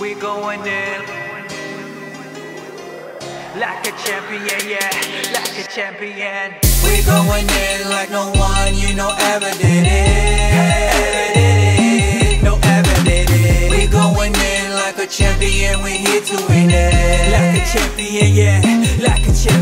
We going in like a champion, yeah, like a champion. We going in like no one you know ever did it. No ever did it. We going in like a champion, we here to win it. Like a champion, yeah, like a champion.